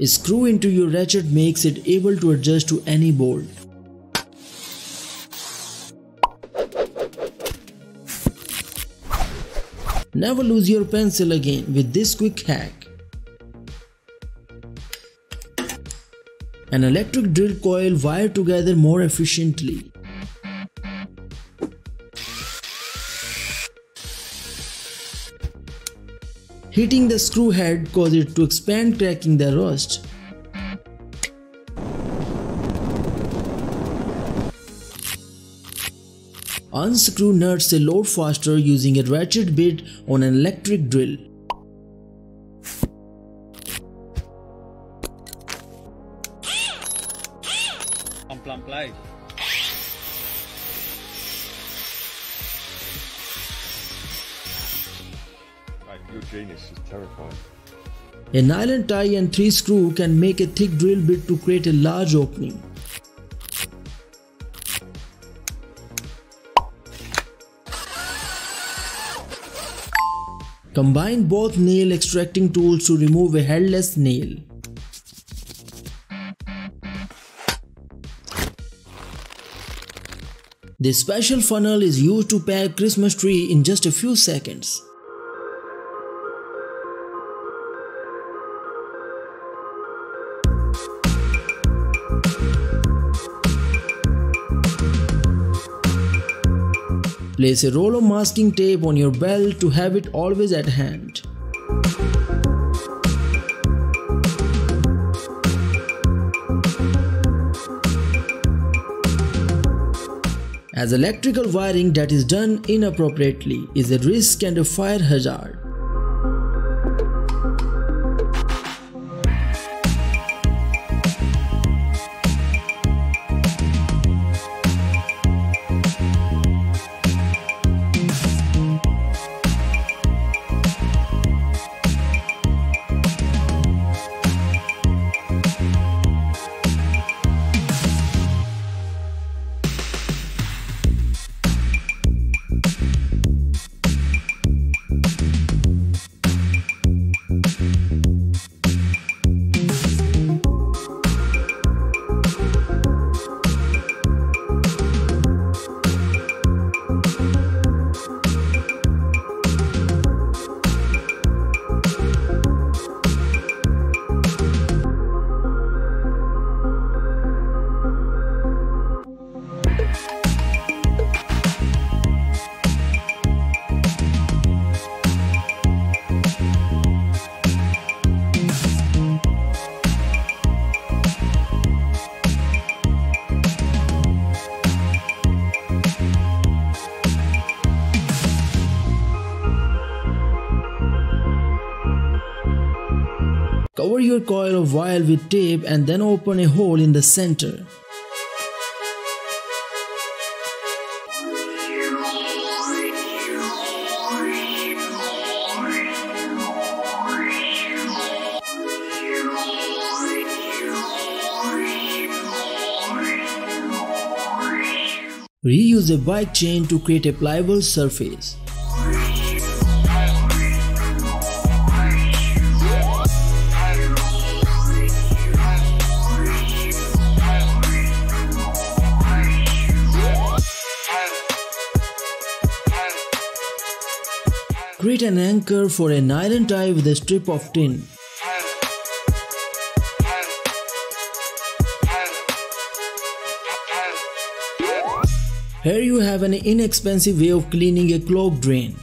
A screw into your ratchet makes it able to adjust to any bolt. Never lose your pencil again with this quick hack. An electric drill coil wired together more efficiently. Hitting the screw head causes it to expand cracking the rust. Unscrew nuts a lot faster using a ratchet bit on an electric drill. Mate, your genius terrifying. A nylon tie and three screw can make a thick drill bit to create a large opening. Combine both nail extracting tools to remove a headless nail. This special funnel is used to pack Christmas tree in just a few seconds. Place a roll of masking tape on your belt to have it always at hand. As electrical wiring that is done inappropriately is a risk and a fire hazard. Cover your coil of wire with tape and then open a hole in the center. Reuse a bike chain to create a pliable surface. Create an anchor for an nylon tie with a strip of tin. Here you have an inexpensive way of cleaning a clog drain.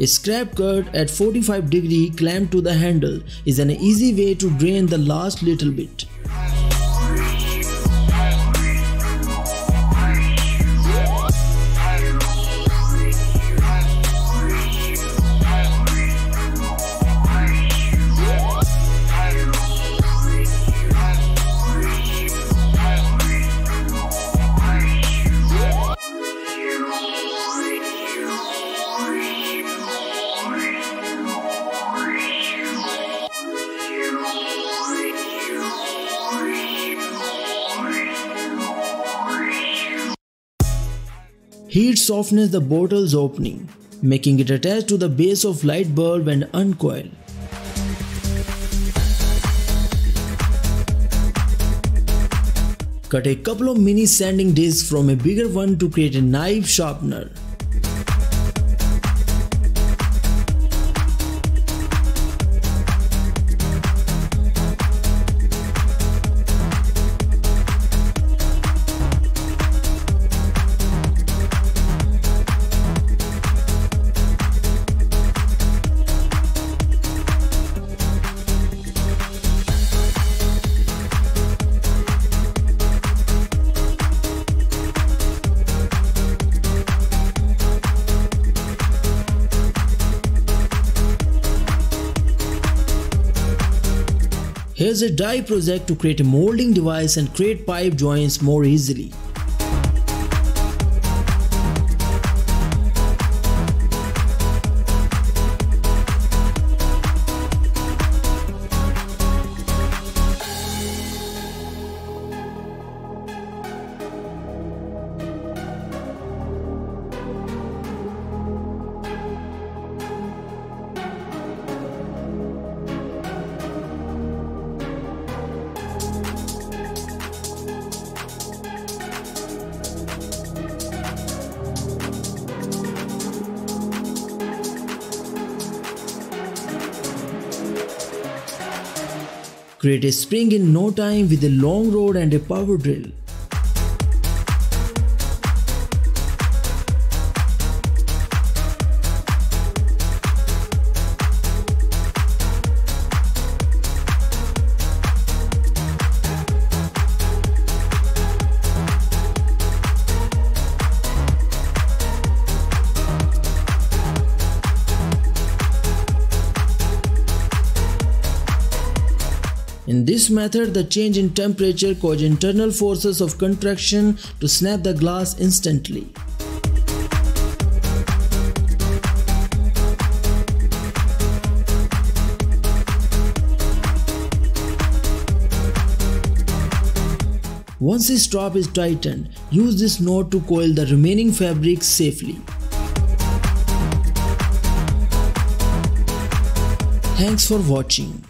A scrap cut at 45 degree clamped to the handle is an easy way to drain the last little bit. Heat softens the bottle's opening, making it attach to the base of light bulb and uncoil. Cut a couple of mini sanding discs from a bigger one to create a knife sharpener. Here's a DIY project to create a molding device and create pipe joints more easily. Create a spring in no time with a long rod and a power drill. In this method, the change in temperature causes internal forces of contraction to snap the glass instantly. Once the strap is tightened, use this knot to coil the remaining fabric safely. Thanks for watching.